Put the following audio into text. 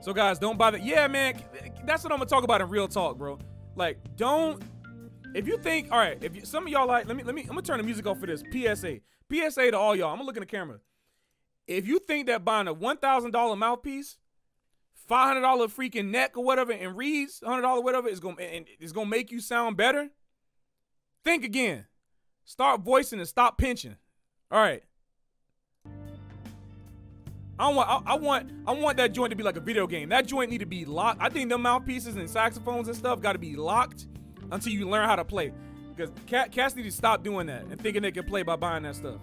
So guys, don't bother. Yeah, man, that's what I'm gonna talk about in real talk, bro. Like, don't. If you think, all right, if you, some of y'all like, let me, let me, I'm gonna turn the music off for this. PSA, PSA to all y'all. I'm gonna look in the camera. If you think that buying a one thousand dollar mouthpiece, five hundred dollar freaking neck or whatever, and hundred dollar whatever is gonna and is gonna make you sound better, think again. Start voicing and stop pinching. All right. I want I, I, want I want that joint to be like a video game. That joint need to be locked. I think the mouthpieces and saxophones and stuff got to be locked until you learn how to play. Because cats need to stop doing that and thinking they can play by buying that stuff.